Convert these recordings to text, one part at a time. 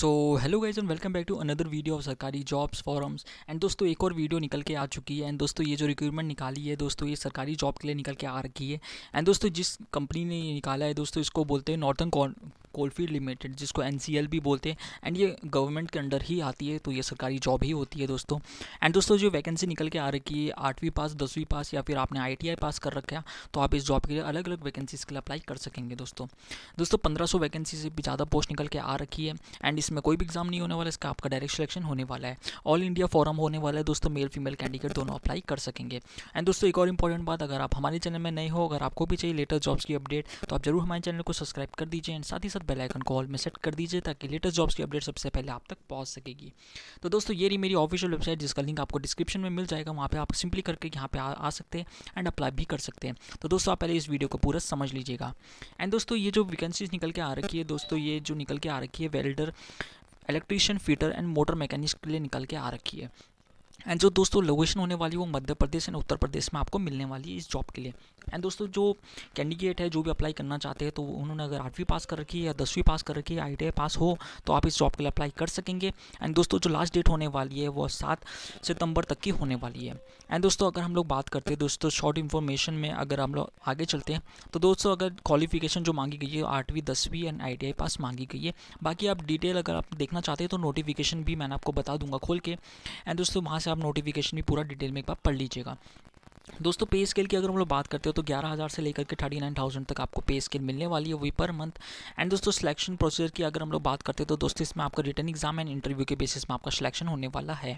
So hello guys and welcome back to another video of सरकारी jobs forms and दोस्तों, एक और video निकल के आ चुकी है। एंड दोस्तों, ये जो रिक्रूटमेंट निकाली है, दोस्तों, ये सरकारी जॉब के लिए निकल के आ रखी है। एंड दोस्तों, जिस कंपनी ने ये निकाला है, दोस्तों, इसको बोलते हैं नॉर्थन कोलफील्ड लिमिटेड, जिसको एनसीएल भी बोलते हैं एंड ये गवर्नमेंट के अंडर ही आती है तो ये सरकारी जॉब ही होती है दोस्तों। एंड दोस्तों, जो वैकेंसी निकल के आ रखी है, आठवीं पास दसवीं पास या फिर आपने आईटीआई पास कर रखा तो आप इस जॉब के लिए अलग अलग वैकेंसीज़ के लिए अप्लाई कर सकेंगे दोस्तों। दोस्तों, पंद्रह वैकेंसी से भी ज़्यादा पोस्ट निकल के आ रखी है एंड इसमें कोई भी एग्ज़ाम नहीं होने वाला, इसका आपका डायरेक्ट सिलेक्शन होने वाला है। ऑल इंडिया फॉरम होने वाला है दोस्तों मेल फीमेल कैंडिडेट दोनों अप्लाई कर सकेंगे। एंड दोस्तों, एक और इंपॉर्टेंट बात, अगर आप हमारे चैनल में नए हो, अगर आपको भी चाहिए लेटेस्ट जॉब्स की अपडेट तो आप ज़रूर हमारे चैनल को सब्सक्राइब कर दीजिए एंड साथ ही साथ बेलाइकन कॉल में सेट कर दीजिए ताकि लेटेस्ट जॉब्स की अपडेट सबसे पहले आप तक पहुँच सकेगी। तो दोस्तों ये रही मेरी ऑफिशियल वेबसाइट जिसका लिंक आपको डिस्क्रिप्शन में मिल जाएगा। वहाँ पर आप सिंपली करके यहाँ पे आ, आ सकते हैं एंड अप्लाई भी कर सकते हैं। तो दोस्तों आप पहले इस वीडियो को पूरा समझ लीजिएगा। एंड दोस्तों ये जो वैकेंसीज निकल के आ रखी है दोस्तों ये जो निकल के आ रखी है welder electrician fitter and motor mechanics के लिए निकल के आ रखी है। एंड जो दोस्तों लोकेशन होने वाली है वो मध्य प्रदेश एंड उत्तर प्रदेश में आपको मिलने वाली है इस जॉब के लिए। एंड दोस्तों, जो कैंडिडेट है, जो भी अप्लाई करना चाहते हैं तो उन्होंने अगर आठवीं पास कर रखी है या दसवीं पास कर रखी है आई पास हो तो आप इस जॉब के लिए अप्लाई कर सकेंगे। एंड दोस्तों, जो लास्ट डेट होने वाली है, वो सात सितंबर तक की होने वाली है। एंड दोस्तों, अगर हम लोग बात करते हैं, दोस्तों शॉर्ट इन्फॉर्मेशन में अगर हम लोग आगे चलते हैं तो दोस्तों, अगर क्वालिफिकेशन जो मांगी गई है आठवीं, दसवीं एंड आईटीआई पास मांगी गई है। बाकी आप डिटेल अगर आप देखना चाहते हैं तो नोटिफिकेशन भी मैंने आपको बता दूँगा खोल के। एंड दोस्तों, वहाँ से आप नोटिफिकेशन भी पूरा डिटेल में एक बार पढ़ लीजिएगा। दोस्तों पे स्केल की अगर हम लोग बात करते हो तो ग्यारह हज़ार से लेकर के थर्टी नाइन थाउज़ेंड तक आपको पे स्केल मिलने वाली है वही पर मंथ एंड दोस्तों सिलेक्शन प्रोसीजर की अगर हम लोग बात करते हैं तो दोस्तों, इसमें आपका रिटर्न एग्ज़ाम एंड इंटरव्यू के बेसिस में आपका सिलेक्शन होने वाला है।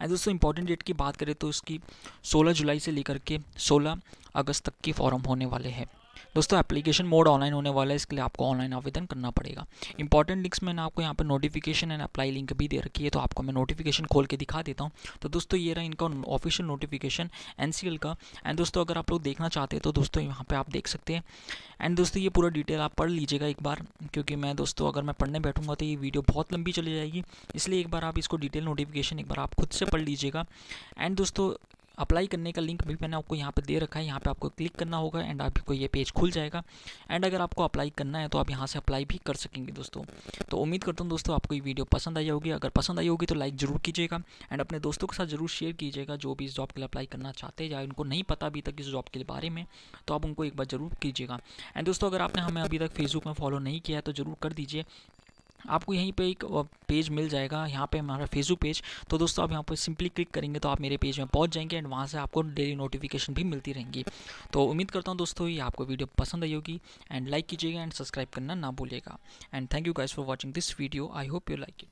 एंड दोस्तों इंपॉर्टेंट डेट की बात करें तो इसकी सोलह जुलाई से लेकर के सोलह अगस्त तक की फॉर्म होने वाले हैं। दोस्तों एप्लीकेशन मोड ऑनलाइन होने वाला है, इसके लिए आपको ऑनलाइन आवेदन करना पड़ेगा। इंपॉर्टेंट लिंक्स मैंने आपको यहाँ पर नोटिफिकेशन एंड अप्लाई लिंक भी दे रखी है तो आपको मैं नोटिफिकेशन खोल के दिखा देता हूँ। तो दोस्तों, ये रहा इनका ऑफिशियल नोटिफिकेशन एन का। एंड दोस्तों, अगर आप लोग देखना चाहते हैं तो दोस्तों, यहाँ पर आप देख सकते हैं। एंड दोस्तों, ये पूरा डिटेल आप पढ़ लीजिएगा एक बार, क्योंकि मैं दोस्तों, अगर मैं पढ़ने बैठूँगा तो ये वीडियो बहुत लंबी चली जाएगी। इसलिए एक बार आप इसको डिटेल नोटिफिकेशन एक बार आप खुद से पढ़ लीजिएगा। एंड दोस्तों अप्लाई करने का लिंक भी मैंने आपको यहाँ पे दे रखा है, यहाँ पे आपको क्लिक करना होगा एंड आपको ये पेज खुल जाएगा। एंड अगर आपको अप्लाई करना है तो आप यहाँ से अप्लाई भी कर सकेंगे दोस्तों। तो उम्मीद करता हूँ दोस्तों आपको ये वीडियो पसंद आई होगी। अगर पसंद आई होगी तो लाइक ज़रूर कीजिएगा एंड अपने दोस्तों के साथ ज़रूर शेयर कीजिएगा जो भी इस जॉब के लिए अप्लाई करना चाहते हैं या उनको नहीं पता अभी तक इस जॉब के बारे में तो आप उनको एक बार ज़रूर कीजिएगा। एंड दोस्तों अगर आपने हमें अभी तक फेसबुक में फॉलो नहीं किया है तो ज़रूर कर दीजिए। आपको यहीं पे एक पेज मिल जाएगा, यहाँ पे हमारा फेसबुक पेज तो दोस्तों, आप यहाँ पर सिंपली क्लिक करेंगे तो आप मेरे पेज में पहुँच जाएँगे एंड वहाँ से आपको डेली नोटिफिकेशन भी मिलती रहेंगी। तो उम्मीद करता हूँ दोस्तों, ये आपको वीडियो पसंद आई होगी एंड लाइक कीजिएगा एंड सब्सक्राइब करना ना भूलिएगा। And thank you guys for watching this video I hope you like it